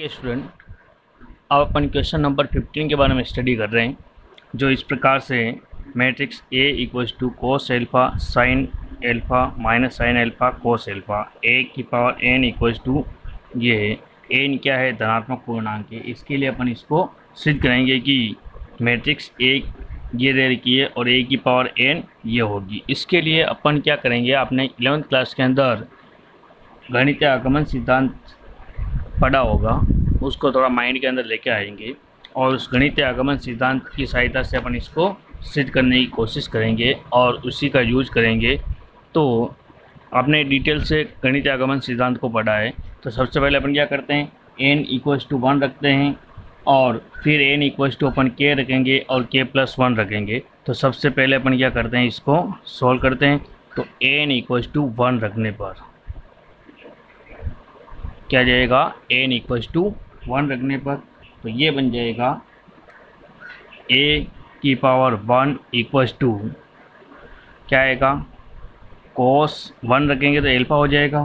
के स्टूडेंट अब अपन question number 15 के बारे में स्टडी कर रहे हैं, जो इस प्रकार से matrix A equals to cos alpha sine alpha minus sine alpha cos alpha A की पावर एन इक्वल्स टू ये है। एन क्या है? धनात्मक पूर्णांक है। इसके लिए अपन इसको सिद्ध करेंगे कि मैट्रिक्स ए ये दे रखी है और ए की पावर एन ये होगी। इसके लिए अपन क्या करेंगे? आपने इलेवंथ क्लास के अंदर गणित आगमन सिद्धांत पढ़ा होगा, उसको थोड़ा माइंड के अंदर लेके आएँगे और उस गणित आगमन सिद्धांत की सहायता से अपन इसको सिद्ध करने की कोशिश करेंगे और उसी का यूज़ करेंगे। तो आपने डिटेल से गणित आगमन सिद्धांत को पढ़ा है तो सबसे पहले अपन क्या करते हैं? एन इक्वल्स टू वन रखते हैं और फिर एन इक्वल्स टू अपन के रखेंगे और के प्लस वन रखेंगे। तो सबसे पहले अपन क्या करते हैं? इसको सॉल्व करते हैं। तो एन इक्वल्स टू वन रखने पर। क्या जाएगा? एन इक्वल्स टू वन रखने पर तो ये बन जाएगा ए की पावर वन इक्वल्स टू क्या आएगा? कोस वन रखेंगे तो एल्फा हो जाएगा।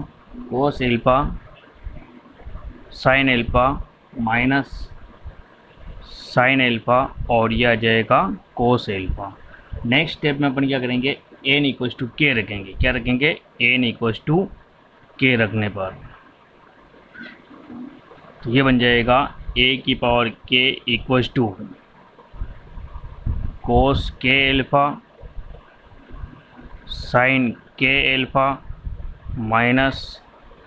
Cos alpha sine alpha minus sine alpha और यह आ जाएगा कोस एल्फा नेक्स्ट स्टेप में अपन क्या करेंगे? एन इक्वल्स टू के रखेंगे। क्या रखेंगे? एन इक्वल्स टू के रखने पर। तो ये बन जाएगा ए की पावर के equals to cos K alpha sine K alpha minus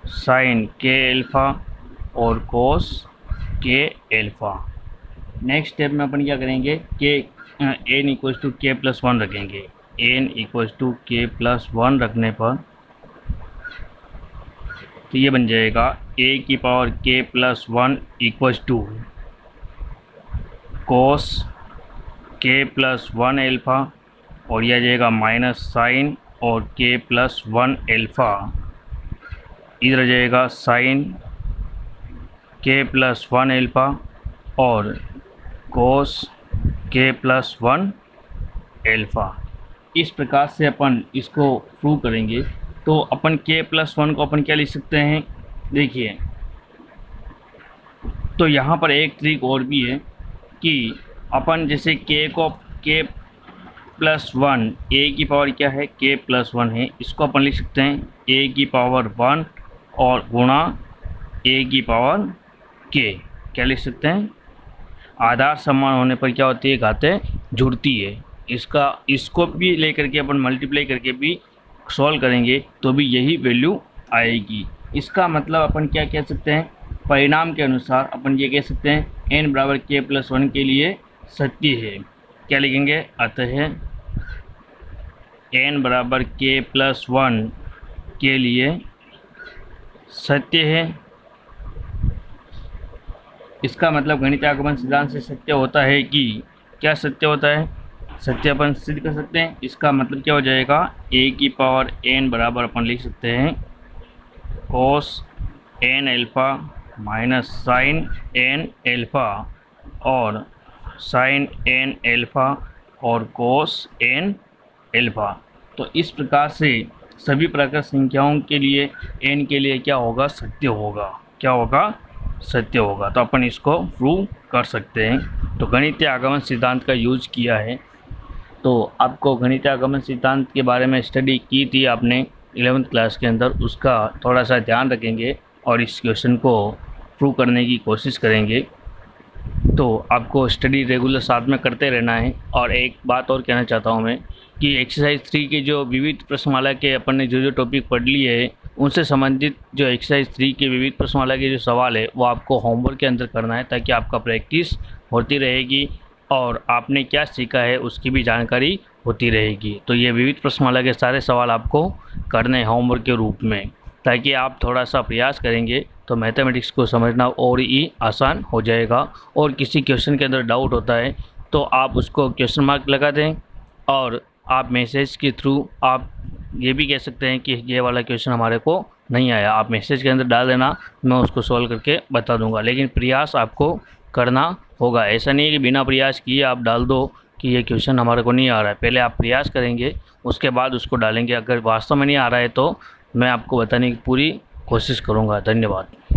sine K alpha और कोस के एल्फ़ा नेक्स्ट स्टेप में अपन क्या करेंगे? के N equals to K plus one रखेंगे। N equals to K plus one रखने पर तो ये बन जाएगा ए की power K plus one equals to cos K plus one alpha और यह आ जाएगा माइनस साइन और के प्लस वन एल्फ़ा इधर आ जाएगा साइन के प्लस वन एल्फ़ा और cos K plus one alpha इस प्रकार से अपन इसको प्रूव करेंगे। तो अपन के प्लस वन को अपन क्या लिख सकते हैं? देखिए। तो यहाँ पर एक ट्रिक और भी है कि अपन जैसे के को के प्लस वन ए की पावर क्या है? के प्लस वन है। इसको अपन लिख सकते हैं ए की पावर वन और गुणा ए की पावर के क्या लिख सकते हैं? आधार समान होने पर क्या होती है? घातें जुड़ती है। इसका, इसको भी लेकर के अपन मल्टीप्लाई करके भी सॉल्व करेंगे तो भी यही वैल्यू आएगी। इसका मतलब अपन क्या कह सकते हैं? परिणाम के अनुसार अपन ये कह सकते हैं एन बराबर के प्लस वन के लिए सत्य है। क्या लिखेंगे? अतः एन बराबर के प्लस वन के लिए सत्य है। इसका मतलब गणित आगमन सिद्धांत से सत्य होता है कि क्या सत्य होता है? सत्यापन सिद्ध कर सकते हैं। इसका मतलब क्या हो जाएगा? ए की पावर एन बराबर अपन लिख सकते हैं। Cos N alpha minus sine N alpha और साइन एन एल्फ़ा और कोस एन एल्फ़ा तो इस प्रकार से सभी प्रकार संख्याओं के लिए एन के लिए क्या होगा? सत्य होगा। क्या होगा? सत्य होगा। तो अपन इसको प्रूव कर सकते हैं। तो गणित आगमन सिद्धांत का यूज़ किया है। तो आपको गणित आगमन सिद्धांत के बारे में स्टडी की थी आपने इलेवेंथ क्लास के अंदर, उसका थोड़ा सा ध्यान रखेंगे और इस क्वेश्चन को प्रूव करने की कोशिश करेंगे। तो आपको स्टडी रेगुलर साथ में करते रहना है और एक बात और कहना चाहता हूँ मैं कि एक्सरसाइज थ्री के जो विविध प्रश्नमाला के अपन ने जो जो टॉपिक पढ़ लिए है, उनसे संबंधित जो एक्सरसाइज थ्री के विविध प्रश्नमाला के जो सवाल है, वो आपको होमवर्क के अंदर करना है ताकि आपका प्रैक्टिस होती रहेगी। और आपने क्या सीखा है उसकी भी जानकारी होती रहेगी। तो ये विविध प्रश्नमाला के सारे सवाल आपको करने होमवर्क के रूप में। ताकि आप थोड़ा सा प्रयास करेंगे तो मैथमेटिक्स को समझना और ही आसान हो जाएगा। और किसी क्वेश्चन के अंदर डाउट होता है तो आप उसको क्वेश्चन मार्क लगा दें और आप मैसेज के थ्रू आप ये भी कह सकते हैं कि ये वाला क्वेश्चन हमारे को नहीं आया। आप मैसेज के अंदर डाल देना, मैं उसको सॉल्व करके बता दूँगा। लेकिन प्रयास आपको करना होगा। ऐसा नहीं है कि बिना प्रयास किए आप डाल दो कि ये क्वेश्चन हमारे को नहीं आ रहा है। पहले आप प्रयास करेंगे, उसके बाद उसको डालेंगे। अगर वास्तव में नहीं आ रहा है तो मैं आपको बताने की पूरी कोशिश करूँगा। धन्यवाद।